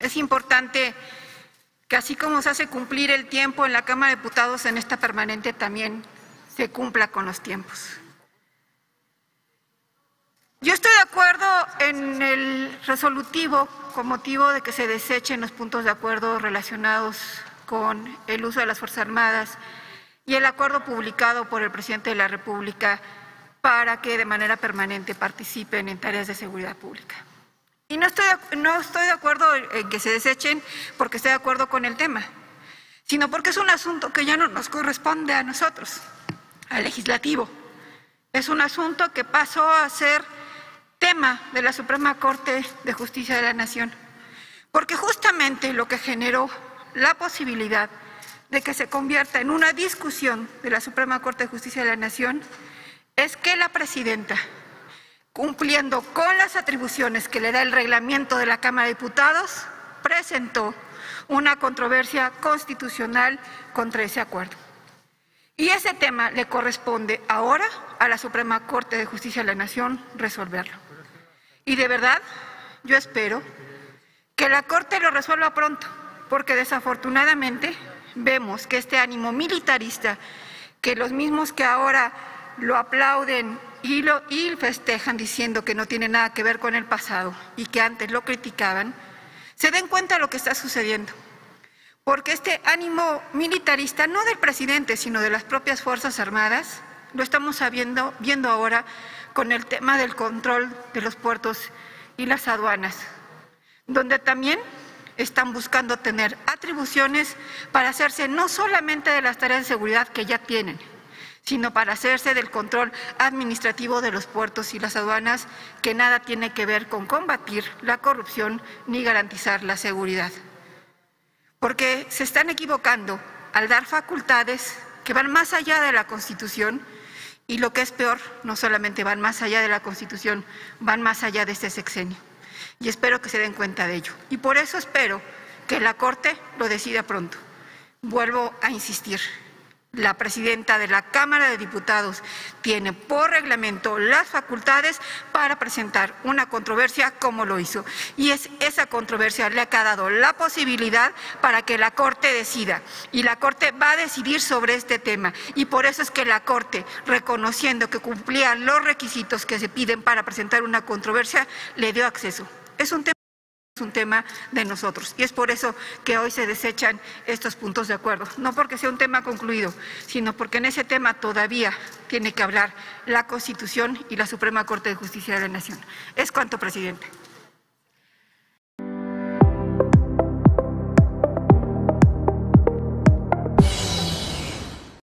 Es importante que así como se hace cumplir el tiempo en la Cámara de Diputados, en esta permanente también se cumpla con los tiempos. Yo estoy de acuerdo en el resolutivo con motivo de que se desechen los puntos de acuerdo relacionados con el uso de las Fuerzas Armadas y el acuerdo publicado por el presidente de la República para que de manera permanente participen en tareas de seguridad pública. Y no estoy, no estoy de acuerdo en que se desechen porque estoy de acuerdo con el tema, sino porque es un asunto que ya no nos corresponde a nosotros, al legislativo. Es un asunto que pasó a ser tema de la Suprema Corte de Justicia de la Nación, porque justamente lo que generó la posibilidad de que se convierta en una discusión de la Suprema Corte de Justicia de la Nación es que la presidenta cumpliendo con las atribuciones que le da el reglamento de la Cámara de Diputados, presentó una controversia constitucional contra ese acuerdo. Y ese tema le corresponde ahora a la Suprema Corte de Justicia de la Nación resolverlo. Y de verdad, yo espero que la Corte lo resuelva pronto, porque desafortunadamente vemos que este ánimo militarista, que los mismos que ahora lo aplauden y, lo, festejan diciendo que no tiene nada que ver con el pasado y que antes lo criticaban, se den cuenta de lo que está sucediendo. Porque este ánimo militarista, no del presidente, sino de las propias Fuerzas Armadas, lo estamos viendo ahora con el tema del control de los puertos y las aduanas, donde también están buscando tener atribuciones para hacerse no solamente de las tareas de seguridad que ya tienen, sino para hacerse del control administrativo de los puertos y las aduanas, que nada tiene que ver con combatir la corrupción ni garantizar la seguridad. Porque se están equivocando al dar facultades que van más allá de la Constitución y lo que es peor, no solamente van más allá de la Constitución, van más allá de este sexenio. Y espero que se den cuenta de ello. Y por eso espero que la Corte lo decida pronto. Vuelvo a insistir, la presidenta de la Cámara de Diputados tiene por reglamento las facultades para presentar una controversia como lo hizo. Y es esa controversia le ha dado la posibilidad para que la Corte decida. Y la Corte va a decidir sobre este tema. Y por eso es que la Corte, reconociendo que cumplía los requisitos que se piden para presentar una controversia, le dio acceso. Es un tema un tema de nosotros. Y es por eso que hoy se desechan estos puntos de acuerdo. No porque sea un tema concluido, sino porque en ese tema todavía tiene que hablar la Constitución y la Suprema Corte de Justicia de la Nación. Es cuanto, presidente.